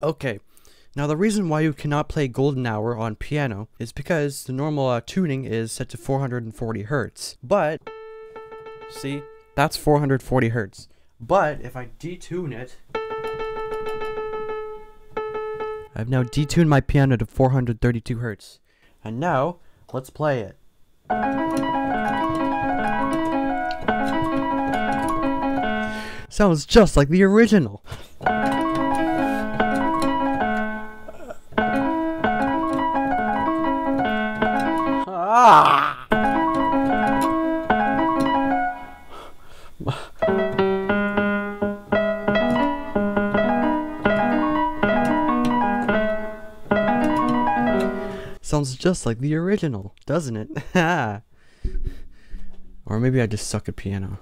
Okay, now the reason why you cannot play Golden Hour on piano is because the normal uh, tuning is set to 440 hertz. But, see, that's 440 hertz. But if I detune it, I've now detuned my piano to 432 hertz. And now, let's play it. Sounds just like the original. Ah! Sounds just like the original, doesn't it? or maybe I just suck at piano.